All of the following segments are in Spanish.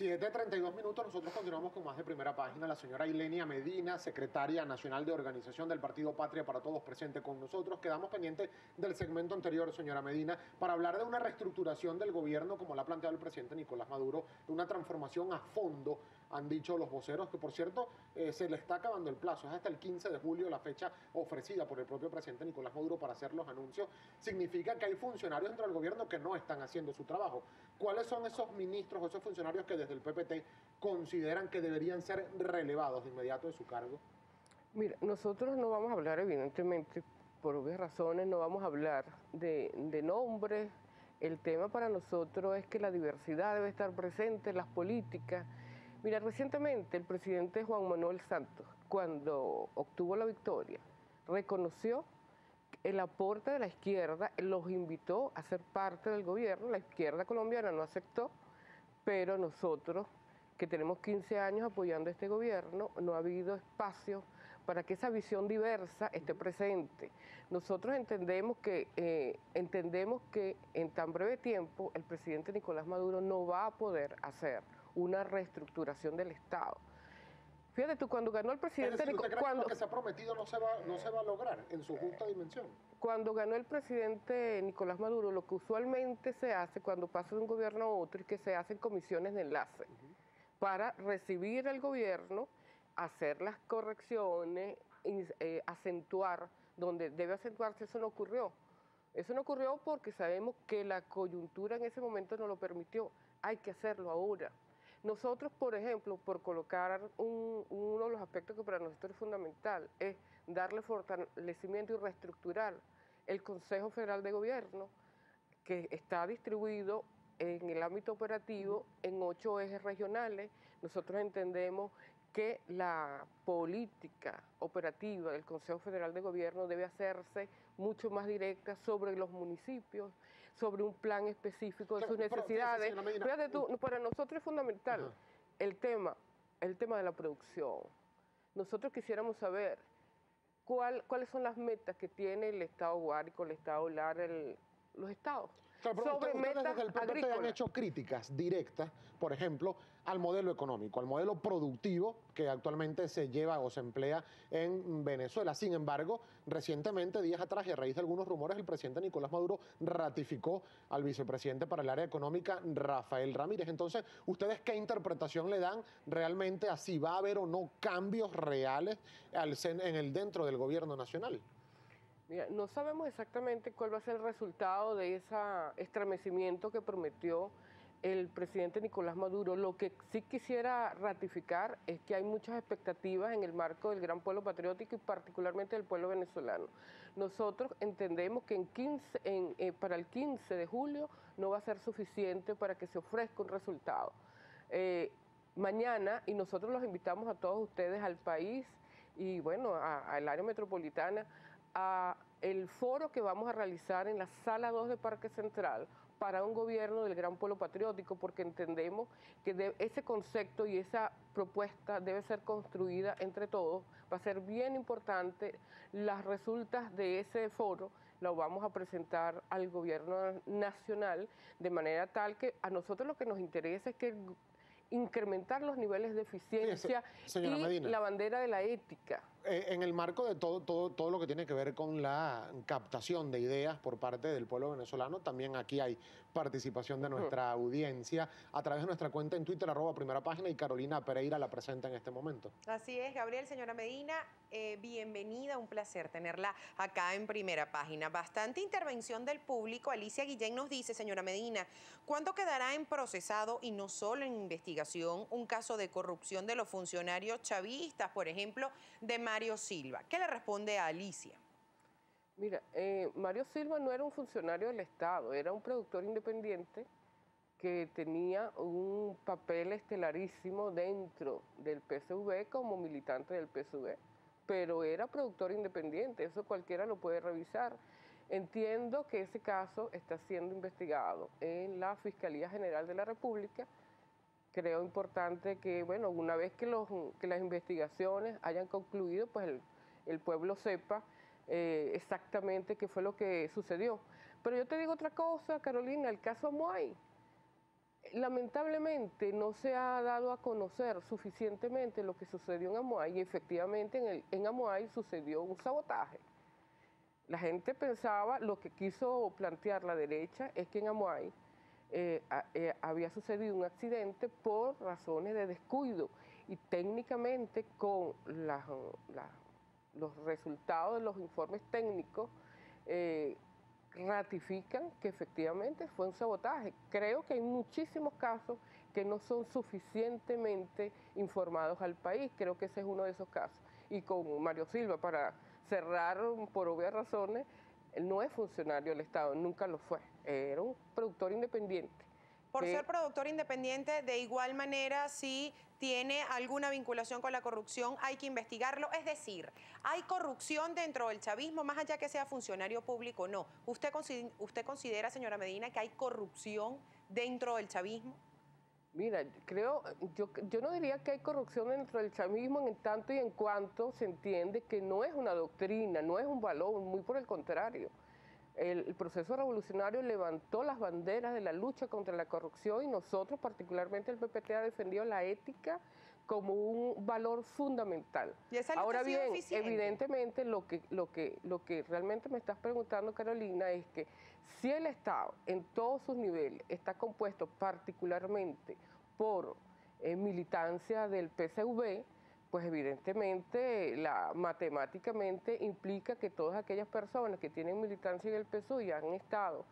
7.32 minutos, nosotros continuamos con más de primera página. La señora Ilenia Medina, secretaria nacional de organización del Partido Patria para Todos, presente con nosotros. Quedamos pendientes del segmento anterior, señora Medina, para hablar de una reestructuración del gobierno, como la ha planteado el presidente Nicolás Maduro, de una transformación a fondo, han dicho los voceros, que por cierto eh, se le está acabando el plazo. Es hasta el 15 de julio la fecha ofrecida por el propio presidente Nicolás Maduro para hacer los anuncios. Significa que hay funcionarios dentro del gobierno que no están haciendo su trabajo. ¿Cuáles son esos ministros o esos funcionarios que desde el PPT consideran que deberían ser relevados de inmediato de su cargo? Mira, nosotros no vamos a hablar, evidentemente, por obvias razones, no vamos a hablar de, de nombres. El tema para nosotros es que la diversidad debe estar presente en las políticas. Mira, recientemente el presidente Juan Manuel Santos, cuando obtuvo la victoria, reconoció el aporte de la izquierda, los invitó a ser parte del gobierno, la izquierda colombiana no aceptó, pero nosotros, que tenemos 15 años apoyando este gobierno, no ha habido espacio para que esa visión diversa esté presente. Nosotros entendemos que, eh, entendemos que en tan breve tiempo el presidente Nicolás Maduro no va a poder hacer una reestructuración del Estado. Fíjate tú, cuando ganó el presidente... cuando, lo que se ha prometido no se, va, no se va a lograr en su justa dimensión? Cuando ganó el presidente Nicolás Maduro, lo que usualmente se hace cuando pasa de un gobierno a otro es que se hacen comisiones de enlace para recibir el gobierno, hacer las correcciones, eh, acentuar donde debe acentuarse. Eso no ocurrió. Eso no ocurrió porque sabemos que la coyuntura en ese momento no lo permitió. Hay que hacerlo ahora. Nosotros, por ejemplo, por colocar uno de los aspectos que para nosotros es fundamental, es darle fortalecimiento y reestructurar el Consejo Federal de Gobierno, que está distribuido en el ámbito operativo en ocho ejes regionales. Nosotros entendemos que la política operativa del Consejo Federal de Gobierno debe hacerse mucho más directa sobre los municipios, sobre un plan específico de sus necesidades. para nosotros es fundamental el tema, el tema de la producción. Nosotros quisiéramos saber cuál, cuáles son las metas que tiene el Estado Guárico, el Estado Lar, los estados sobre metas desde el PPT han hecho críticas directas, por ejemplo, al modelo económico, al modelo productivo que actualmente se lleva o se emplea en Venezuela. Sin embargo, recientemente, días atrás, y a raíz de algunos rumores, el presidente Nicolás Maduro ratificó al vicepresidente para el área económica, Rafael Ramírez. Entonces, ¿ustedes qué interpretación le dan realmente a si va a haber o no cambios reales en el dentro del gobierno nacional? No sabemos exactamente cuál va a ser el resultado de ese estremecimiento que prometió el presidente Nicolás Maduro. Lo que sí quisiera ratificar es que hay muchas expectativas en el marco del gran pueblo patriótico y particularmente del pueblo venezolano. Nosotros entendemos que en 15, eh, para el 15 de julio no va a ser suficiente para que se ofrezca un resultado. Eh, mañana, y nosotros los invitamos a todos ustedes al país y bueno, al área metropolitana, a el foro que vamos a realizar en la sala 2 de Parque Central para un gobierno del gran pueblo patriótico, porque entendemos que ese concepto y esa propuesta debe ser construida entre todos. Va a ser bien importante. Las resultas de ese foro lo vamos a presentar al gobierno nacional de manera tal que a nosotros lo que nos interesa es que incrementar los niveles de eficiencia y la bandera de la ética. Eh, en el marco de todo, todo, todo lo que tiene que ver con la captación de ideas por parte del pueblo venezolano, también aquí hay participación de nuestra audiencia a través de nuestra cuenta en Twitter, arroba primera página, y Carolina Pereira la presenta en este momento. Así es, Gabriel, señora Medina, eh, bienvenida, un placer tenerla acá en primera página. Bastante intervención del público. Alicia Guillén nos dice, señora Medina, ¿cuánto quedará en procesado y no solo en investigación un caso de corrupción de los funcionarios chavistas, por ejemplo, de Mario Silva. ¿Qué le responde a Alicia? Mira, eh, Mario Silva no era un funcionario del Estado, era un productor independiente que tenía un papel estelarísimo dentro del PSV como militante del PSV, pero era productor independiente, eso cualquiera lo puede revisar. Entiendo que ese caso está siendo investigado en la Fiscalía General de la República creo importante que, bueno, una vez que, los, que las investigaciones hayan concluido, pues el, pueblo sepa eh, exactamente qué fue lo que sucedió. Pero yo te digo otra cosa, Carolina, el caso Moay. lamentablemente no se ha dado a conocer suficientemente lo que sucedió en Amuay y efectivamente en, el, en Amuay sucedió un sabotaje. La gente pensaba, lo que quiso plantear la derecha es que en Amuay eh, eh, había sucedido un accidente por razones de descuido y técnicamente con los resultados de los informes técnicos eh, ratifican que efectivamente fue un sabotaje. Creo que hay muchísimos casos que no son suficientemente informados al país. Creo que ese es uno de esos casos. Y con Mario Silva, para cerrar por obvias razones, él no es funcionario del Estado, nunca lo fue. Era un productor independiente. Por ser productor independiente, de igual manera, si tiene alguna vinculación con la corrupción, hay que investigarlo. Es decir, ¿hay corrupción dentro del chavismo, más allá que sea funcionario público o no? ¿Usted, ¿Usted considera, señora Medina, que hay corrupción dentro del chavismo? Mira, creo, yo, yo no diría que hay corrupción dentro del chavismo en tanto y en cuanto se entiende que no es una doctrina, no es un valor, muy por el contrario el, proceso revolucionario levantó las banderas de la lucha contra la corrupción y nosotros, particularmente el PPT, ha defendido la ética como un valor fundamental. Ahora bien, evidentemente lo que, lo, que, lo que realmente me estás preguntando, Carolina, es que si el Estado en todos sus niveles está compuesto particularmente por eh, militancia del PCV, pues evidentemente la, matemáticamente implica que todas aquellas personas que tienen militancia en el PSUV y han estado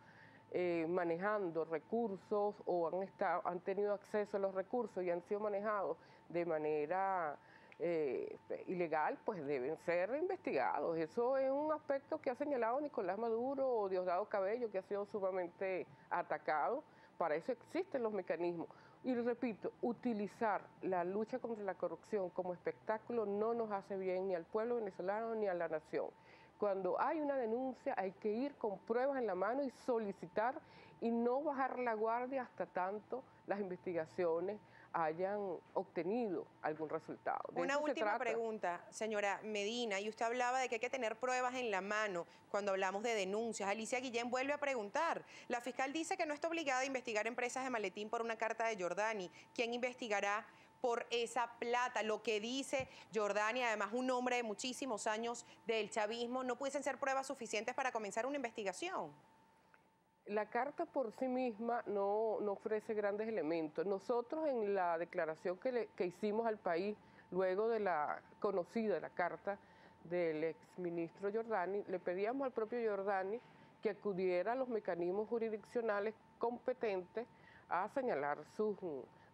eh, manejando recursos o han, estado, han tenido acceso a los recursos y han sido manejados de manera eh, ilegal, pues deben ser investigados. Eso es un aspecto que ha señalado Nicolás Maduro o Diosdado Cabello, que ha sido sumamente atacado. Para eso existen los mecanismos. Y repito, utilizar la lucha contra la corrupción como espectáculo no nos hace bien ni al pueblo venezolano ni a la nación. Cuando hay una denuncia hay que ir con pruebas en la mano y solicitar y no bajar la guardia hasta tanto las investigaciones hayan obtenido algún resultado. Una última pregunta, señora Medina, y usted hablaba de que hay que tener pruebas en la mano cuando hablamos de denuncias. Alicia Guillén vuelve a preguntar. La fiscal dice que no está obligada a investigar empresas de maletín por una carta de Jordani. ¿Quién investigará? por esa plata. Lo que dice Jordani, además un hombre de muchísimos años del chavismo, no pudiesen ser pruebas suficientes para comenzar una investigación la carta por sí misma no, ofrece grandes elementos. Nosotros en la declaración que, hicimos al país luego de la conocida la carta del exministro Giordani, le pedíamos al propio Giordani que acudiera a los mecanismos jurisdiccionales competentes a señalar sus,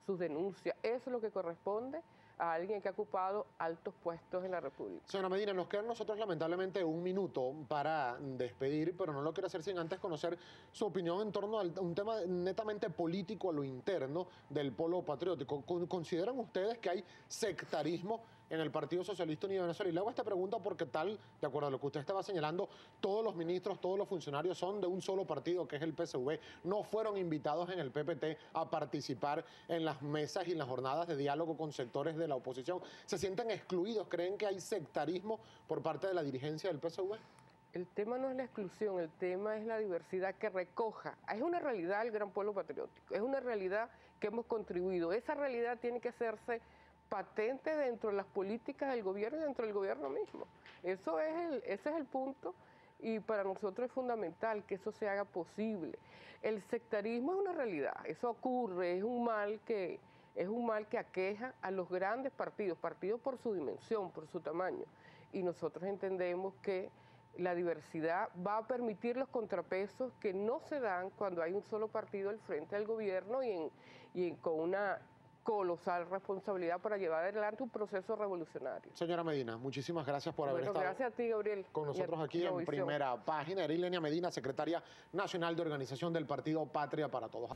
sus denuncias. Eso es lo que corresponde a alguien que ha ocupado altos puestos en la República. Señora Medina, nos queda nosotros lamentablemente un minuto para despedir, pero no lo quiero hacer sin antes conocer su opinión en torno a un tema netamente político a lo interno del polo patriótico. ¿Consideran ustedes que hay sectarismo en el Partido Socialista Unido de Venezuela. Y le hago esta pregunta porque tal, de acuerdo a lo que usted estaba señalando, todos los ministros, todos los funcionarios son de un solo partido, que es el PSV. No fueron invitados en el PPT a participar en las mesas y en las jornadas de diálogo con sectores de la oposición. ¿Se sienten excluidos? ¿Creen que hay sectarismo por parte de la dirigencia del PSV? El tema no es la exclusión, el tema es la diversidad que recoja. Es una realidad el gran pueblo patriótico, es una realidad que hemos contribuido. Esa realidad tiene que hacerse patente dentro de las políticas del gobierno y dentro del gobierno mismo. Eso es el, ese es el punto y para nosotros es fundamental que eso se haga posible. El sectarismo es una realidad, eso ocurre, es un mal que es un mal que aqueja a los grandes partidos, partidos por su dimensión, por su tamaño, y nosotros entendemos que la diversidad va a permitir los contrapesos que no se dan cuando hay un solo partido al frente del gobierno y, en, y con una colosal responsabilidad para llevar adelante un proceso revolucionario. Señora Medina, muchísimas gracias por haber estado gracias a ti, Gabriel, con nosotros aquí en primera página. Erilenia Medina, secretaria nacional de organización del partido Patria para Todos.